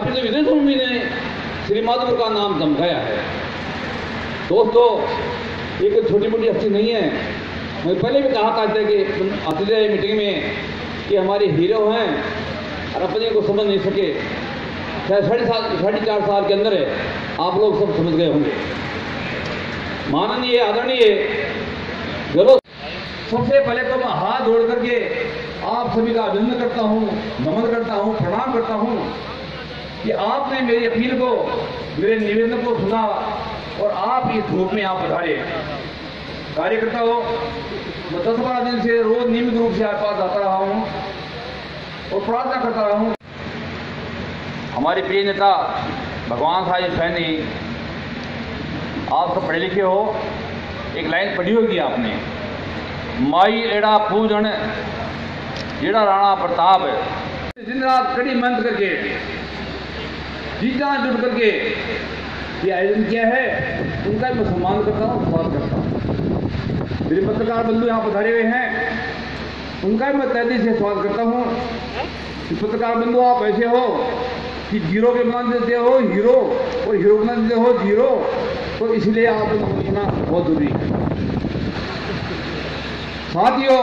حافظ وزیر سنگی نے سری مادھور کا نام دمکایا ہے۔ دوستو، یہ کوئی چھوٹی موٹی ہستی نہیں ہے۔ میں پہلے بھی کہا کہتا ہے کہ آتیجہ میٹنگ میں کہ ہمارے ہیرو ہیں اور اپنے کو سمجھ نہیں سکے۔ ساڑھے سال ساڑھے چار سال کے اندر ہے۔ آپ لوگ سب سمجھ گئے ہوں گے۔ ماننی ہے، آدرنی ہے۔ ضرور سب سے پہلے تو میں ہاتھ جوڑ کر کے آپ سبھی کا ابھیندن کرتا ہوں، نمن کرتا ہوں، پرنام کرتا ہوں۔ کہ آپ نے میری اپیل کو، میرے نیویدن کو سنا اور آپ یہ دھوپ میں آپ پڑھارے کاری کرتا ہو میں دس بارہ دن سے روز نیمت روپ سے آپ پاس آتا رہا ہوں اور پرارتھنا کرتا رہا ہوں۔ ہمارے پیر نیتا، بھگوان صاحب جی سینی آپ تو پڑھے لکھے ہو، ایک لائن پڑھی ہوگی آپ نے۔ ਮਾਈ ਏੜਾ ਪੂਜਣ ਜਿਹੜਾ ਰਾਣਾ ਪ੍ਰਤਾਪ رات کڑی منت کر کے جیتا ہے جٹ کر کے یہ آئیڈن کیا ہے؟ ان کا میں سلمان کرتا ہوں سوال کرتا ہوں۔ میرے پترکار بندو یہاں پتھارے ہوئے ہیں۔ ان کا میں تحریر سے سوال کرتا ہوں۔ پترکار بندو، آپ ایسے ہو کہ جیرو کے بنا دیتے ہو، ہیرو، اور ہیرو بنا دیتے ہو جیرو تو اس لیے آپ کو سمجھنا بہت ضروری ہے۔ ساتھیوں